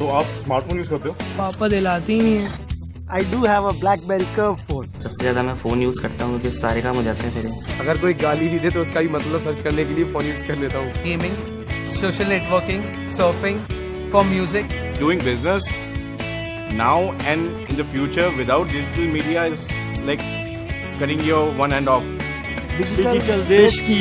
तो आप smartphone use करते हो? पापा दिलाते ही नहीं है। I do have a BlackBerry curve phone सबसे ज़्यादा मैं फ़ोन यूज़ करता हूँ क्योंकि सारे काम हो जाते हैं फिर अगर कोई गाली भी दे तो उसका भी मतलब सर्च करने के लिए फ़ोन यूज़ कर लेता हूँ। Gaming social networking surfing for music doing business now and in the future without digital media is like cutting your one hand off. Digital, digital Desh ki.